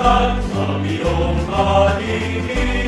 canto mi Roma divina.